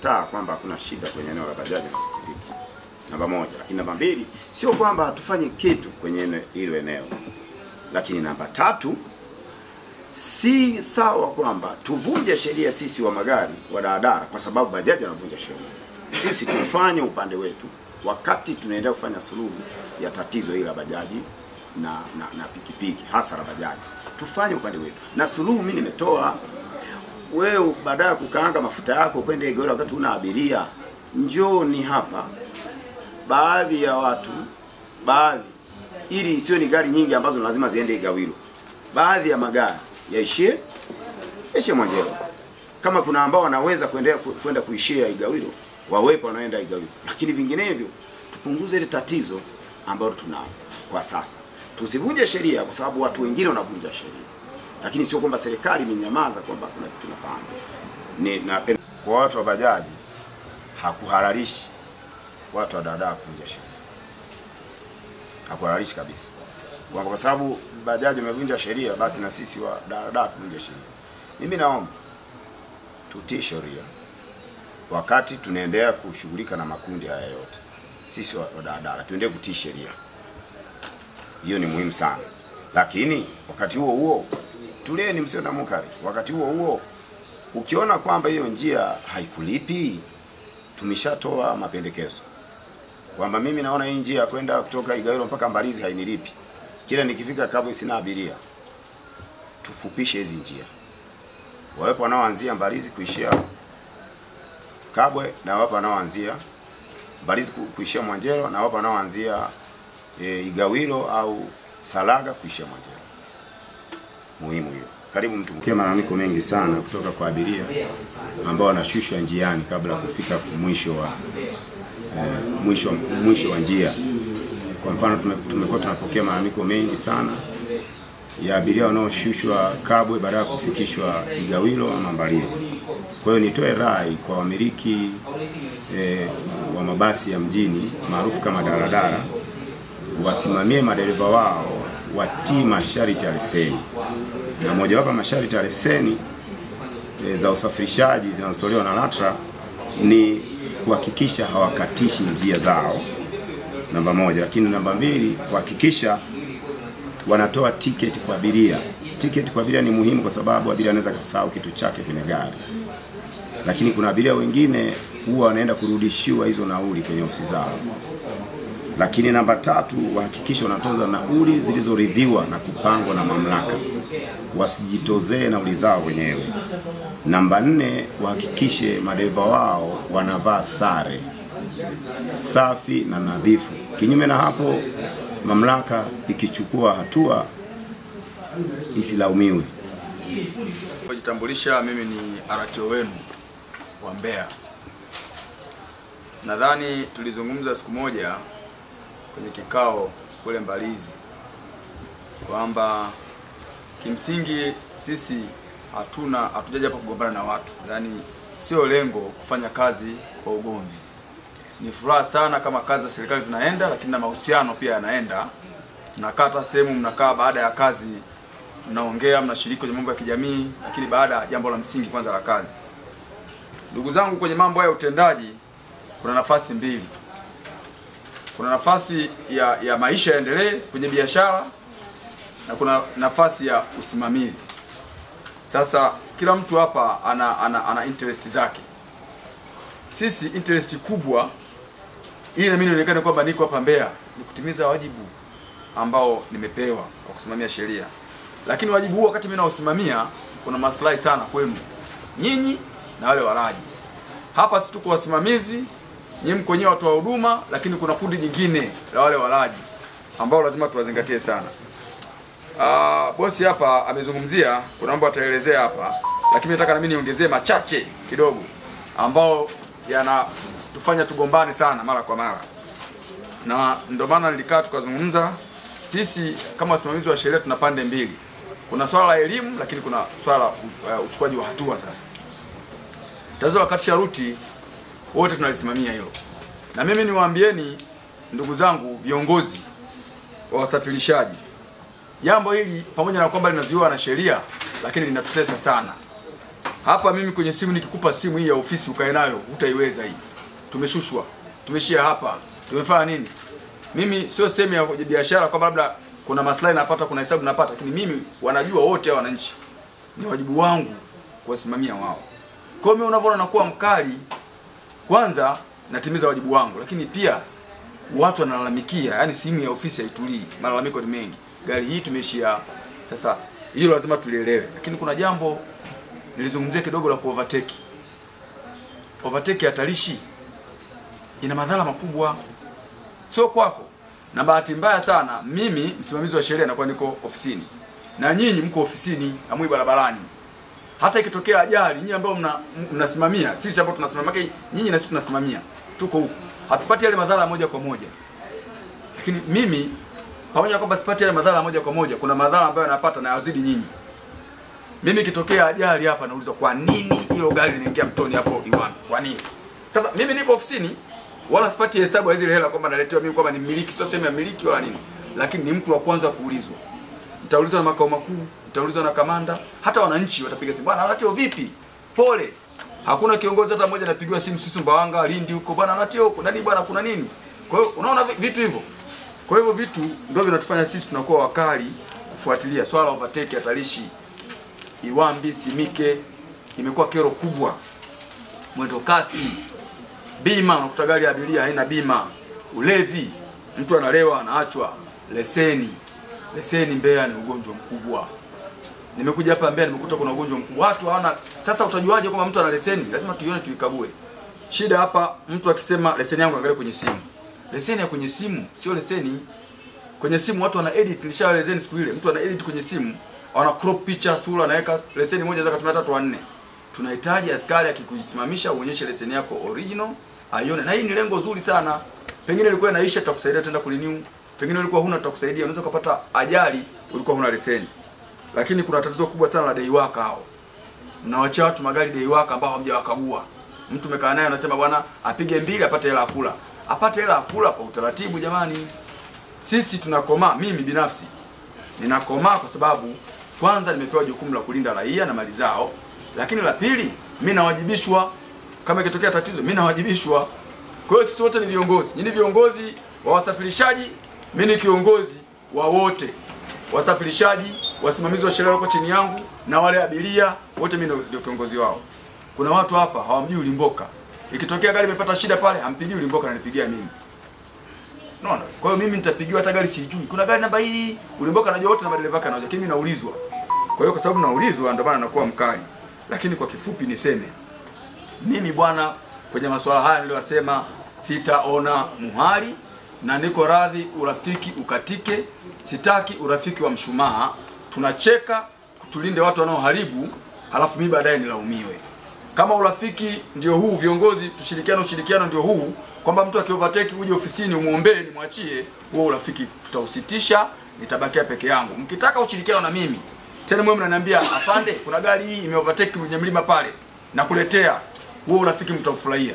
taa kwamba hakuna shida kwenye eneo la bajaji na pikipiki. Namba moja, lakini namba mbili, sio kwamba hatufanye kitu kwenye hilo eneo, lakini namba tatu, si sawa kwamba tuvunje sheria sisi wa magari wa daladala kwa sababu bajaji wanavunja sheria. Sisi tufanye upande wetu wakati tunaendelea kufanya suluhu ya tatizo hili la bajaji na, na, na pikipiki hasa la bajaji, tufanye upande wetu na suluhu. Mimi nimetoa wewe, baadaye ya kukaanga mafuta yako kwenda Igoro wakati una abiria, njoni hapa baadhi ya watu baadhi, ili isiwe ni gari nyingi ambazo lazima ziende Igawilo, baadhi ya magari yaishie yaishie Mwanjero. Kama kuna ambao wanaweza kuendelea kwenda kuishia Igawilo, wawepo wanaenda Igawilo, lakini vinginevyo tupunguze ile tatizo ambalo tunalo kwa sasa. Tusivunje sheria kwa sababu watu wengine wanavunja sheria, lakini sio kwamba serikali imenyamaza kwamba kuna kitu nafahamu. Ni na kwa watu wa bajaji hakuhararishi watu wa daladala kuvunja sheria, hakuhararishi kabisa kwamba kwa sababu bajaji wamevunja sheria basi na sisi wa daladala tuvunje sheria. Mimi naomba tutii sheria wakati tunaendelea kushughulika na makundi haya yote. Sisi wa daladala tuendelee kutii sheria, hiyo ni muhimu sana. Lakini wakati huo huo tulieni, msio na munkari. Wakati huo huo ukiona kwamba hiyo njia haikulipi, tumeshatoa mapendekezo kwamba mimi naona hii njia kwenda kutoka Igairo mpaka Mbalizi hainilipi, kila nikifika Kabwe sina abiria. Tufupishe hizi njia, wawepo wanaoanzia Mbalizi kuishia Kabwe na wapo wanaoanzia Mbalizi kuishia Mwanjero na wapo wanaoanzia e, Igawilo au Salaga kuishia Mwanjero. Muhimu hiyo. Karibu mtu mkia malalamiko mengi sana kutoka kwa abiria ambao wanashushwa njiani kabla ya kufika mwisho wa eh, mwisho mwisho wa njia. Kwa mfano tumekuwa tunapokea malalamiko mengi sana ya abiria wanaoshushwa Kabwe baada ya kufikishwa Igawilo ama Mbalizi. Kwa hiyo nitoe rai kwa wamiliki eh, wa mabasi ya mjini maarufu kama daladala wasimamie madereva wao watii masharti ya leseni, na mojawapo ya masharti ya leseni e, za usafirishaji zinazotolewa na LATRA ni kuhakikisha hawakatishi njia zao, namba moja. Lakini namba mbili, kuhakikisha wanatoa tiketi kwa abiria. Tiketi kwa abiria ni muhimu kwa sababu abiria anaweza kasahau kitu chake kwenye gari, lakini kuna abiria wengine huwa wanaenda kurudishiwa hizo nauli kwenye ofisi zao. Lakini namba tatu, wahakikishe wanatoza nauli zilizoridhiwa na kupangwa na mamlaka, wasijitozee nauli zao wenyewe. Namba nne, wahakikishe madereva wao wanavaa sare safi na nadhifu. Kinyume na hapo, mamlaka ikichukua hatua isilaumiwe. Kujitambulisha, mimi ni RTO wenu wa Mbeya. Nadhani tulizungumza siku moja kwenye kikao kule Mbalizi kwamba kimsingi sisi hatuna hatujaja hapa kugombana na watu, yaani sio lengo kufanya kazi kwa ugomvi. Ni furaha sana kama kazi za serikali zinaenda, lakini na mahusiano pia yanaenda. Mnakaa sehemu mnakaa baada ya kazi mnaongea, mnashiriki kwenye mambo ya kijamii, lakini baada ya jambo la msingi kwanza la kazi. Ndugu zangu, kwenye mambo ya utendaji kuna nafasi mbili. Kuna nafasi ya, ya maisha yaendelee kwenye biashara na kuna nafasi ya usimamizi. Sasa kila mtu hapa ana, ana, ana interest zake. Sisi interest kubwa ili na mimi nionekane kwamba niko hapa Mbeya ni kutimiza wajibu ambao nimepewa wa kusimamia sheria, lakini wajibu huo wakati mimi nausimamia kuna maslahi sana kwenu nyinyi na wale walaji. Hapa si tuko wasimamizi, nyinyi mko wenyewe watu wa huduma, lakini kuna kundi jingine la wale walaji ambao lazima tuwazingatie sana. Ah, bosi hapa amezungumzia, kuna mambo ataelezea hapa, lakini nataka na mimi niongezee machache kidogo ambao yanatufanya tugombane sana mara kwa mara, na ndio maana nilikaa tukazungumza. Sisi kama wasimamizi wa sheria tuna pande mbili, kuna swala la elimu, lakini kuna swala la uh, uchukuaji wa hatua. Sasa tatizo la kati ruti wote tunalisimamia hilo, na mimi niwaambieni ndugu zangu viongozi wa wasafirishaji, jambo hili pamoja na kwamba linazuiwa na sheria, lakini linatutesa sana. Hapa mimi kwenye simu nikikupa simu hii ya ofisi ukae nayo utaiweza hii. Tumeshushwa tumeshia hapa. Tumefanya nini? Mimi sio sehemu ya biashara kwamba labda kuna maslahi napata kuna hesabu napata lakini mimi wanajua wote hao wananchi. Ni wajibu wangu kuwasimamia wao. Kwa hiyo mimi unavyoona nakuwa mkali kwanza natimiza wajibu wangu lakini pia watu wanalalamikia yani simu ya ofisi haitulii malalamiko ni mengi. Gari hii tumeishia sasa hilo lazima tulielewe. Lakini kuna jambo nilizungumzia kidogo la kuovertake. Overtake hatarishi ina madhara makubwa. Sio kwako. Na bahati mbaya sana mimi msimamizi wa sheria nakuwa niko ofisini. Na nyinyi mko ofisini amui barabarani hata ikitokea ajali nyinyi ambao mna, mnasimamia sisi ambao tunasimamia nyinyi na sisi tunasimamia tuko huko hatupati yale madhara moja kwa moja. Lakini mimi pamoja kwamba sipati yale madhara moja kwa moja kuna madhara ambayo yanapata na yazidi nyinyi. Mimi kitokea ajali hapa nauliza kwa nini hilo gari linaingia mtoni hapo Iwami? Kwa nini? Sasa mimi nipo ofisini wala sipati hesabu ya zile hela kwamba naletewa mimi kwamba ni mmiliki sio sehemu ya mmiliki wala nini. Lakini ni mtu wa kwanza kuulizwa. Nitaulizwa na makao makuu nitaulizwa na kamanda hata wananchi watapiga simu. Bwana Latio vipi? Pole. Hakuna kiongozi hata mmoja anapigiwa simu sisi Sumbawanga Lindi huko. Bwana Latio huko? Nani bwana kuna nini? Kwa hiyo unaona vitu hivyo. Kwa hivyo vitu ndio vinatufanya sisi tunakuwa wakali kufuatilia swala la overtake hatarishi. Iwambi Simike imekuwa kero kubwa. Mwendo kasi bima unakuta gari ya abiria haina bima. Ulevi mtu analewa anaachwa. Leseni. Leseni Mbeya ni ugonjwa mkubwa nimekuja hapa Mbeya nimekuta kuna ugonjwa mkubwa. Watu hawana sasa utajuaje kwamba mtu ana leseni? Lazima tuione tuikague shida hapa mtu akisema leseni yangu angalia kwenye simu. Leseni ya kwenye simu sio leseni. Kwenye simu watu wana edit nilishaelezeni siku ile. Mtu ana edit kwenye simu ana crop picha sura anaweka leseni moja za kutumia tatu wanne. Tunahitaji askari akikusimamisha uonyeshe leseni yako original aione. Na hii ni lengo zuri sana. Pengine ilikuwa inaisha tutakusaidia tenda kulinew. pengine ulikuwa huna tutakusaidia. Unaweza kupata ajali ulikuwa huna leseni lakini kuna tatizo kubwa sana la deiwaka hao. Mnawachia watu magari deiwaka ambao hamjawakagua mtu umekaa naye anasema bwana apige mbili apate hela kula. Apate hela kula kwa utaratibu jamani. Sisi tunakomaa mimi binafsi ninakomaa kwa sababu kwanza nimepewa jukumu la kulinda raia na mali zao lakini la pili mimi nawajibishwa. Kama ikitokea tatizo mimi nawajibishwa. Kwa hiyo sisi wote ni viongozi. Nyinyi viongozi wa wasafirishaji mimi ni kiongozi wa wote. Wasafirishaji wasimamizi wa sheria wako chini yangu na wale abiria wote mimi ndio- kiongozi wao kuna watu hapa hawamjui ulimboka ikitokea gari imepata shida pale hampigii ulimboka ananipigia mimi Unaona? Kwa hiyo mimi nitapigiwa hata gari sijui. Kuna gari namba hii, ulimboka anajua wote na madereva yake anajua, lakini naulizwa. Kwa hiyo kwa sababu naulizwa ndio maana nakuwa mkali. Lakini kwa kifupi niseme mimi bwana kwenye masuala haya niliyosema sitaona muhali na niko radhi urafiki ukatike. Sitaki urafiki wa mshumaa. Tunacheka tulinde watu wanaoharibu, halafu mimi baadaye nilaumiwe. Kama urafiki ndio huu viongozi tushirikiane ushirikiano ndio huu kwamba mtu akiovertake uje ofisini umwombee nimwachie huo urafiki tutausitisha nitabakia peke yangu. Mkitaka ushirikiano na mimi tena mwe mnaniambia afande kuna gari hii imeovertake kwenye mlima pale nakuletea huo urafiki mtaufurahia.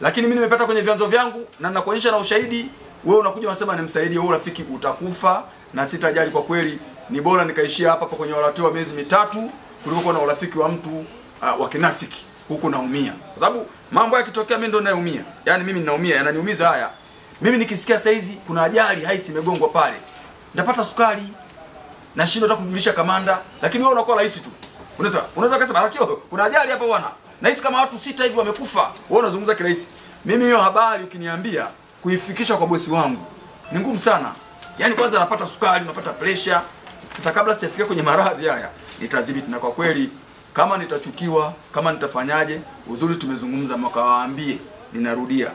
Lakini mimi nimepata kwenye vyanzo vyangu na nakuonyesha na ushahidi wewe unakuja unasema nimsaidie huo urafiki utakufa na sitajali kwa kweli ni bora nikaishia hapa hapa kwenye uratibu wa miezi mitatu kuliko kuwa na urafiki wa mtu uh, wa kinafiki. Huku naumia. Kwa sababu mambo yakitokea mimi ndo naumia. Yani mimi ninaumia yananiumiza haya. Mimi nikisikia saizi kuna ajali haisi imegongwa pale. Ndapata sukari nashindwa hata kujulisha kamanda. Lakini wewe unakuwa rahisi tu. Unaweza unaweza kusema ratio kuna ajali hapa bwana. Nahisi kama watu sita hivi wamekufa. Wewe unazungumza kirahisi. Mimi hiyo habari ukiniambia kuifikisha kwa bosi wangu ni ngumu sana. Yani kwanza napata sukari napata pressure sasa kabla sijafika kwenye maradhi haya nitadhibiti na kwa kweli kama nitachukiwa kama nitafanyaje uzuri tumezungumza mkawaambie. ninarudia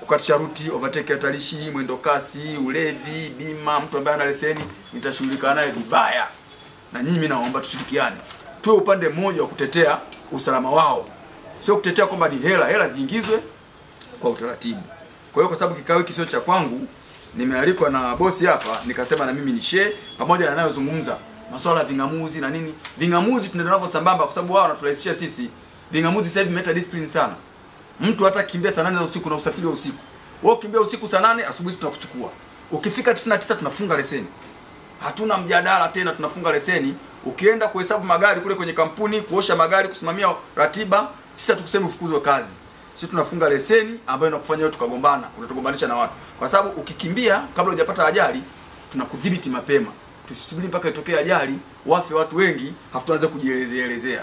kukatisha ruti, overtake hatarishi, mwendo kasi, ulevi, bima, mtu ambaye ana leseni, nitashughulika naye vibaya. Na nyinyi naomba tushirikiane, tuwe upande mmoja wa kutetea usalama wao, sio kutetea kwamba ni hela, hela ziingizwe kwa utaratibu. Kwa hiyo kwa sababu kikao hiki sio cha kwangu, nimealikwa na bosi hapa, nikasema na mimi ni share pamoja na anayozungumza masuala ya vingamuzi na nini. Vingamuzi tunaenda navyo sambamba, kwa sababu wao wanaturahisishia sisi. Vingamuzi sasa hivi vimeleta discipline sana mtu hata kimbia saa nane za usiku na usafiri wa usiku wewe ukimbia usiku saa nane asubuhi tunakuchukua ukifika 99 tunafunga leseni hatuna mjadala tena tunafunga leseni Ukienda kuhesabu magari kule kwenye kampuni, kuosha magari, kusimamia ratiba, sisi hatukusemi ufukuzwe kazi. Sisi tunafunga leseni ambayo inakufanya wewe tukagombana, unatugombanisha na watu. Kwa sababu ukikimbia kabla hujapata ajali, tunakudhibiti mapema. Tusisubiri mpaka itokee ajali, wafe watu wengi, hafu tuanze kujielezea elezea.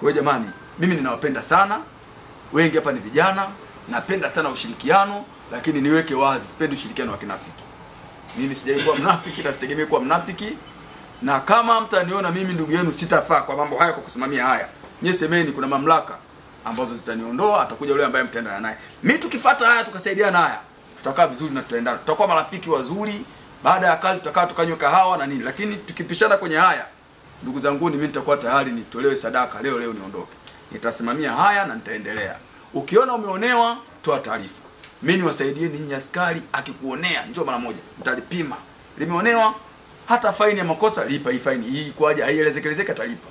Kwa hiyo jamani, mimi ninawapenda sana. Wengi hapa ni vijana, napenda sana ushirikiano, lakini niweke wazi, sipendi ushirikiano wa kinafiki. Mimi sijai kuwa mnafiki na sitegemei kuwa mnafiki, na kama mtaniona mimi ndugu yenu sitafaa kwa mambo haya, kwa kusimamia haya, nyie semeni kuna mamlaka ambazo zitaniondoa, atakuja yule ambaye mtaendana naye. Mimi tukifuata haya tukasaidiana haya, tutakaa vizuri na tutaendana, tutakuwa marafiki wazuri. Baada ya kazi tutakaa tukanywe kahawa na nini, lakini tukipishana kwenye haya, ndugu zangu, mimi nitakuwa tayari nitolewe sadaka leo leo niondoke. Nitasimamia haya na nitaendelea. Ukiona umeonewa, toa taarifa. Mimi niwasaidie ninyi askari, akikuonea njoo mara moja, mtalipima. Limeonewa, hata faini ya makosa lipa hii faini. Hii kwaje haielezekelezeka atalipa.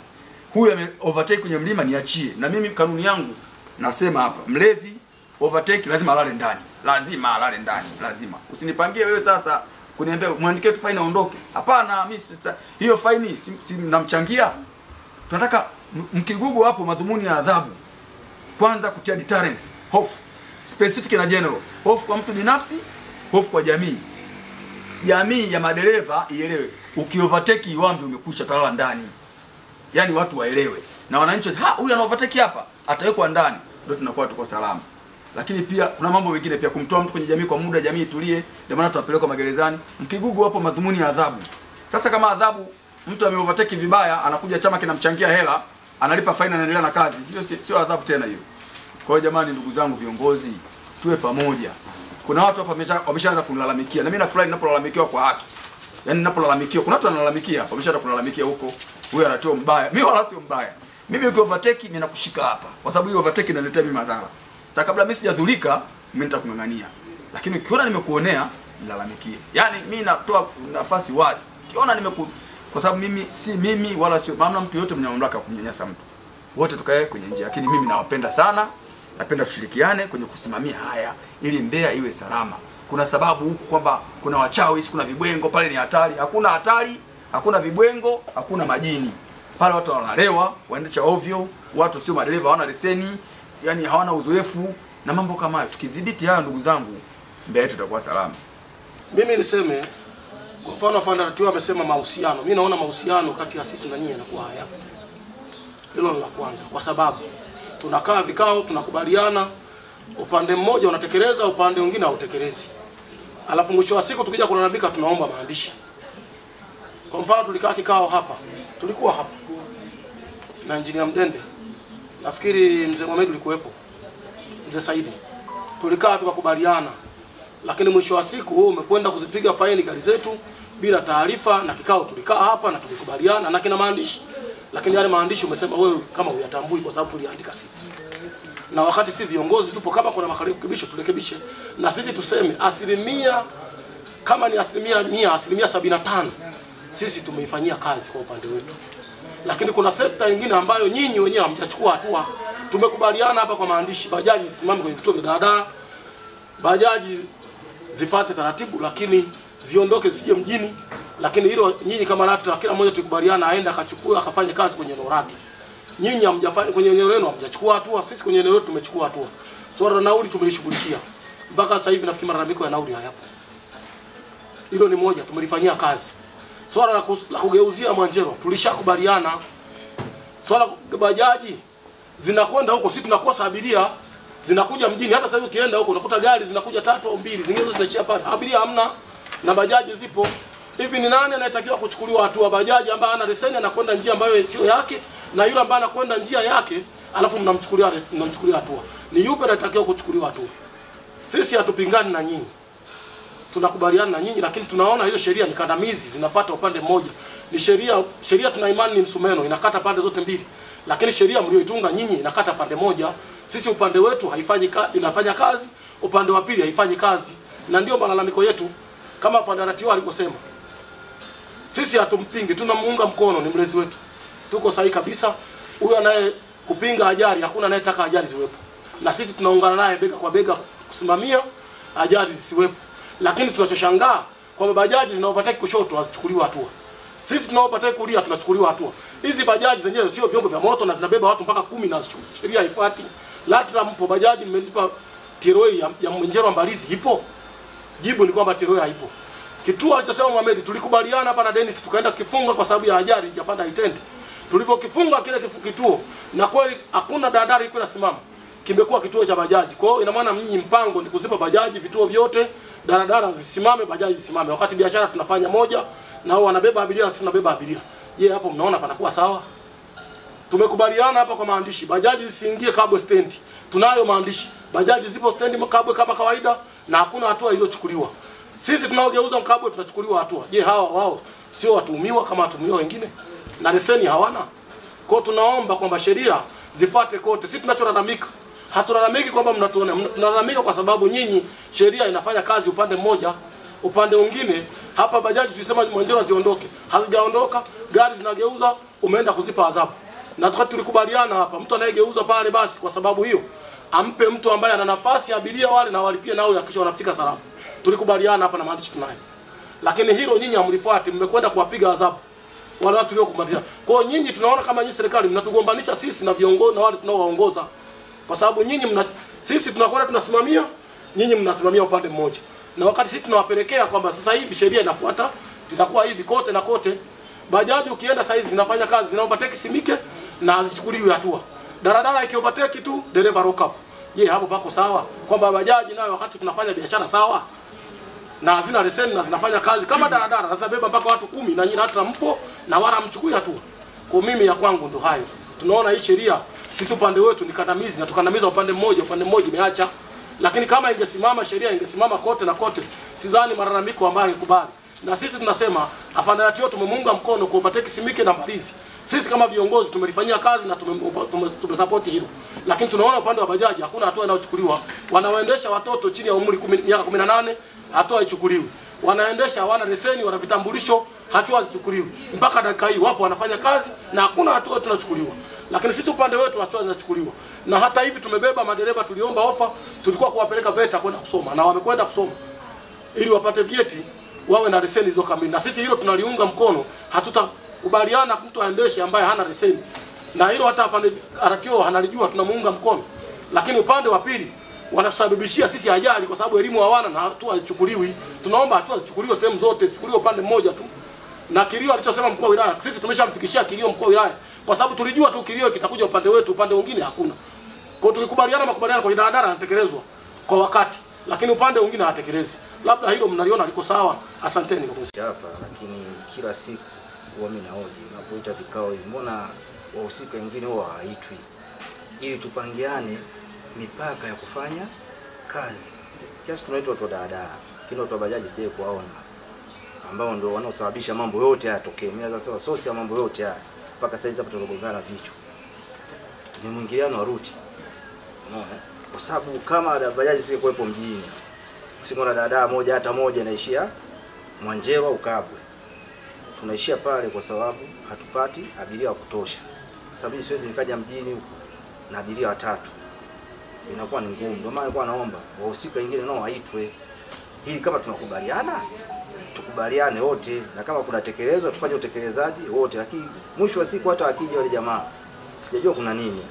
Huyu ame overtake kwenye mlima niachie. Na mimi kanuni yangu nasema hapa, mlevi overtake lazima alale ndani. Lazima alale ndani, lazima. Usinipangie wewe sasa kuniambia mwandike tu faini aondoke. Hapana, mimi sasa hiyo faini si, si namchangia. Tunataka mkigugu hapo madhumuni ya adhabu. Kwanza kutia deterrence, hofu specific na general. Hofu kwa mtu binafsi, hofu kwa jamii. Jamii ya madereva ielewe, ukiovertake iwambi umekwisha talala ndani. Yaani watu waelewe. Na wananchi ha huyu ana overtake hapa, atawekwa ndani. Ndio tunakuwa tuko salama. Lakini pia kuna mambo mengine pia kumtoa mtu kwenye jamii kwa muda, jamii itulie, ndio maana tunapelekwa magerezani. Mkigugu hapo madhumuni ya adhabu. Sasa kama adhabu mtu ameovertake vibaya, anakuja chama kinamchangia hela, analipa faini anaendelea na kazi. Hiyo si- sio adhabu tena hiyo. Kwa jamani, ndugu zangu viongozi, tuwe pamoja. Kuna watu hapa wameshaanza kunilalamikia, na mimi nafurahi ninapolalamikiwa kwa haki. Yaani ninapolalamikiwa, kuna watu wanalalamikia wameshaanza kunilalamikia huko, huyu anatoa mbaya. Mimi wala sio mbaya. Mimi uki overtake ninakushika hapa, kwa sababu hiyo overtake inaniletea mimi madhara. Sasa kabla mimi sijadhulika, mimi nitakung'ang'ania. Lakini ukiona nimekuonea, nilalamikie. Yaani mimi natoa nafasi wazi. Ukiona nimeku kwa sababu mimi si mimi wala sio maana mtu yote mwenye mamlaka ya kumnyanyasa mtu wote tukae kwenye njia, lakini mimi nawapenda sana, napenda tushirikiane kwenye kusimamia haya ili Mbeya iwe salama. Kuna sababu huku kwamba kuna wachawi, kuna vibwengo pale, ni hatari. Hakuna hatari, hakuna vibwengo, hakuna majini pale. Watu wanalewa, waendesha ovyo, watu sio madereva, hawana leseni, yani hawana uzoefu na mambo kama hayo. Tukidhibiti hayo, ndugu zangu, Mbeya yetu itakuwa salama. Mimi niseme kwa mfano afande Ratiwa amesema mahusiano. Mimi naona mahusiano kati ya sisi na nyinyi yanakuwa haya. Hilo ni la kwanza, kwa sababu tunakaa vikao, tunakubaliana, upande mmoja unatekeleza, upande mwingine hautekelezi, alafu mwisho wa siku tukija kulalamika, tunaomba maandishi. Kwa mfano tulikaa kikao hapa, tulikuwa hapa. Na injinia Mdende, nafikiri mzee Mohamed ulikuwepo, mzee Saidi, tulikaa tukakubaliana. Lakini mwisho wa siku wewe umekwenda kuzipiga faini gari zetu bila taarifa, na kikao. Tulikaa hapa na tulikubaliana na kina maandishi, lakini yale maandishi umesema wewe kama huyatambui kwa sababu tuliandika sisi, na wakati si viongozi tupo, kama kuna marekebisho turekebishe, na sisi tuseme asilimia kama ni asilimia mia, asilimia sabini na tano sisi tumeifanyia kazi kwa upande wetu, lakini kuna sekta nyingine ambayo nyinyi wenyewe hamjachukua hatua. Tumekubaliana hapa kwa maandishi, bajaji zisimame kwenye vituo vya daladala, bajaji zifate taratibu, lakini ziondoke zisije mjini. Lakini hilo nyinyi kama LATRA, kila mmoja tukubaliana aende akachukua akafanye kazi kwenye eneo lake. Nyinyi hamjafanya kwenye eneo lenu, hamjachukua hatua. Sisi kwenye eneo letu tumechukua hatua. Swala la nauli tumelishughulikia mpaka sasa hivi, nafikiri malalamiko ya nauli hayapo. Hilo ni moja, tumelifanyia kazi. Swala la, la kugeuzia Mwanjero tulishakubaliana. Swala la bajaji zinakwenda huko, si tunakosa abiria zinakuja mjini. Hata sasa ukienda huko unakuta gari zinakuja tatu au mbili, zingine zote zinaishia pale, abiria hamna na bajaji zipo. Hivi ni nani anayetakiwa kuchukuliwa hatua? Bajaji ambaye ana leseni anakwenda njia ambayo sio yake, na yule ambaye anakwenda njia yake, alafu mnamchukulia mnamchukulia hatua, ni yupi anayetakiwa kuchukuliwa hatua? Sisi hatupingani na nyinyi, tunakubaliana na nyinyi, lakini tunaona hizo sheria ni kandamizi, zinapata upande mmoja. Ni sheria sheria, tuna imani ni msumeno, inakata pande zote mbili, lakini sheria mlioitunga nyinyi inakata pande moja. Sisi upande wetu haifanyi ka, inafanya kazi, upande wa pili haifanyi kazi, na ndio malalamiko yetu, kama afande Ratiwa alivyosema. Sisi hatumpingi, tunamuunga mkono, ni mlezi wetu, tuko sahihi kabisa. Huyo anaye kupinga ajali, hakuna anayetaka ajali ziwepo, na sisi tunaungana naye bega kwa bega kusimamia ajali zisiwepo. Lakini tunachoshangaa kwamba bajaji zinaopataki kushoto hazichukuliwa hatua, sisi tunaopataki kulia tunachukuliwa hatua. hizi bajaji zenyewe sio vyombo vya moto na zinabeba watu mpaka kumi na sheria haifuati. LATRA mpo bajaji mmelipa tiroi ya, ya Mwenjero Mbalizi ipo? Jibu ni kwamba tiroi haipo. Kituo alichosema Mohamed, tulikubaliana hapa na Dennis tukaenda kifunga kwa sababu ya ajali japanda itende. Tulivyokifunga kile kituo na kweli hakuna daladala ilikuwa inasimama. Kimekuwa kituo cha bajaji. Kwa hiyo ina maana mnyi mpango ni kuzipa bajaji vituo vyote, daladala zisimame, bajaji zisimame. Wakati biashara tunafanya moja na wao wanabeba abiria na sisi tunabeba abiria. Je, hapo mnaona panakuwa sawa? Tumekubaliana hapa kwa maandishi, bajaji zisiingie Kabwe stendi. Tunayo maandishi, bajaji zipo stendi Kabwe kama kawaida, na hakuna hatua iliyochukuliwa. Sisi tunaogeuza Kabwe tunachukuliwa hatua. Je, hawa wao sio watuhumiwa kama watuhumiwa wengine, na leseni hawana? Kwa tunaomba kwamba sheria zifuate kote. Sisi tunacholalamika hatulalamiki kwamba mnatuona, mna- tunalalamika kwa sababu nyinyi sheria inafanya kazi upande mmoja, upande mwingine hapa bajaji tulisema Mwanjera ziondoke, hazijaondoka, gari zinageuza, umeenda kuzipa adhabu. Na tukati tulikubaliana hapa, mtu anayegeuza pale, basi kwa sababu hiyo ampe mtu ambaye ana nafasi abiria wale na walipie nauli hakisha wanafika salama. Tulikubaliana hapa na maandishi tunayo, lakini hilo nyinyi hamlifuati, mmekwenda kuwapiga adhabu wale watu waliokumbatia. Kwa hiyo nyinyi tunaona kama nyinyi serikali mnatugombanisha sisi na viongozi na wale tunaowaongoza, kwa sababu nyinyi mna sisi tunakwenda tunasimamia, nyinyi mnasimamia upande mmoja, na wakati sisi tunawapelekea kwamba sasa hivi sheria inafuata, tutakuwa hivi kote na kote. Bajaji ukienda saizi zinafanya kazi, zinaomba overtake simike na hazichukuliwi hatua. Daradara ikiovertake tu dereva rock up. Je, hapo pako sawa kwamba bajaji nayo wakati tunafanya biashara sawa na hazina leseni na zinafanya kazi kama daladala sasa beba mpaka watu kumi na nyinyi hata mpo na wala mchukui hatua. Kwa mimi ya kwangu ndo hayo. Tunaona hii sheria sisi upande wetu ni kandamizi na tukandamiza upande mmoja, upande mmoja imeacha. Lakini kama ingesimama sheria ingesimama kote na kote, sidhani malalamiko ambayo ingekubali. Na sisi tunasema afande Ratio tumemuunga mkono kwa overtake Simike na Mbalizi. Sisi kama viongozi tumelifanyia kazi na tumesapoti hilo. Lakini tunaona upande wa bajaji hakuna hatua inayochukuliwa. Wanaoendesha watoto chini ya umri miaka 18 hatua haichukuliwi. Wanaendesha hawana leseni, wana vitambulisho, hatua hazichukuliwi. Mpaka dakika hii wapo wanafanya kazi na hakuna hatua tunachukuliwa. Lakini sisi upande wetu hatua zinachukuliwa. Na hata hivi tumebeba madereva tuliomba ofa, tulikuwa kuwapeleka VETA kwenda kusoma na wamekwenda kusoma ili wapate vyeti wawe na leseni hizo kamili. Na sisi hilo tunaliunga mkono, hatutakubaliana mtu aendeshe ambaye hana leseni, na hilo hata RTO analijua, tunamuunga mkono. Lakini upande wa pili wanasababishia sisi ajali kwa sababu elimu hawana na hatua hazichukuliwi. Tunaomba hatua zichukuliwe sehemu zote, zichukuliwe upande mmoja tu. Na kilio alichosema mkuu wa wilaya, sisi tumeshamfikishia kilio mkuu wa wilaya, kwa sababu tulijua tu kilio kitakuja upande wetu, upande mwingine hakuna. Kwa hiyo tulikubaliana makubaliano kwenye daladala yanatekelezwa kwa wakati, lakini upande mwingine hatekelezi. Labda hilo mnaliona liko sawa. Asanteni kwa hapa lakini kila siku huwa mimi naoji unapoita vikao hivi, mbona wahusika wengine huwa hawaitwi ili tupangiane mipaka ya kufanya kazi. Kiasi tunaitwa watu wa daladala, lakini watu wa bajaji sijawahi kuwaona, ambao ndio wanaosababisha mambo yote haya yatokee. Mimi naweza kusema sosi ya mambo yote haya mpaka sasa hizi hapa tunagongana vichwa, ni mwingiliano wa ruti, unaona, kwa sababu kama bajaji zisingekuwepo mjini usingeona dada moja hata moja inaishia Mwanjewa Ukabwe, tunaishia pale kwa sababu hatupati abiria wa kutosha. kwa Sababu hii siwezi nikaja mjini huko na abiria watatu, inakuwa ni ngumu. Ndio maana nilikuwa naomba wahusika wengine nao waitwe, ili kama tunakubaliana tukubaliane wote, na kama kuna tekelezo tufanye utekelezaji wote, lakini mwisho wa siku hata wakija wale jamaa, sijajua kuna nini,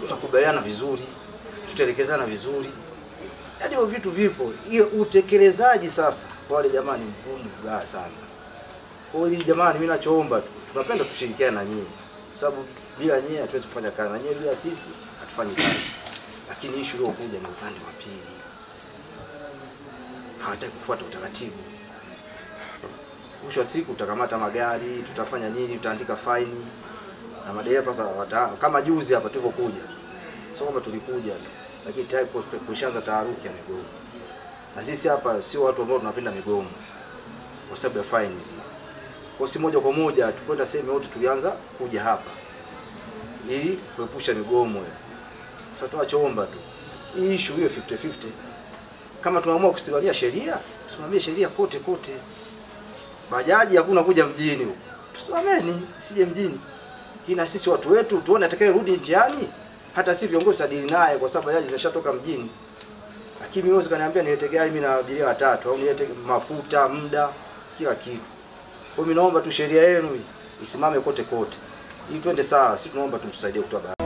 tutakubaliana vizuri, tutaelekezana vizuri, yaani hivyo vitu vipo, ila utekelezaji sasa kwa wale jamaa ni mgumu vibaya sana. Kwa hiyo jamani, mimi nachoomba tu, tunapenda tushirikiane na nyinyi, kwa sababu bila nyinyi hatuwezi kufanya kazi, na nyinyi bila sisi hatufanyi kazi. Lakini issue iliyokuja ni upande wa pili, hawataki kufuata utaratibu. Mwisho wa siku tutakamata magari, tutafanya nini, tutaandika faini na madereva sasa kama juzi hapa tulivyokuja, sio kwamba tulikuja lakini tayari kushaanza taharuki ya migomo, na sisi hapa sio watu ambao tunapenda migomo kwa sababu ya faini zile. Kwa si moja kwa moja tukwenda sehemu yote, tulianza kuja hapa ili kuepusha migomo. Sasa tunachoomba tu hii issue hiyo 50-50, kama tunaamua kusimamia sheria, tusimamie sheria kote kote. Bajaji hakuna kuja mjini huko, tusimameni sije mjini, ili sisi watu wetu tuone atakaye rudi njiani, hata si viongozi tadili naye, kwa sababu bajaji zimeshatoka mjini. Lakini mimi kaniambia nilete gari mimi na abiria watatu au nilete mafuta, muda, kila kitu. Kwa mimi naomba tu sheria yenu isimame kote kote. ili twende sawa. Sisi tunaomba tumsaidie kutoa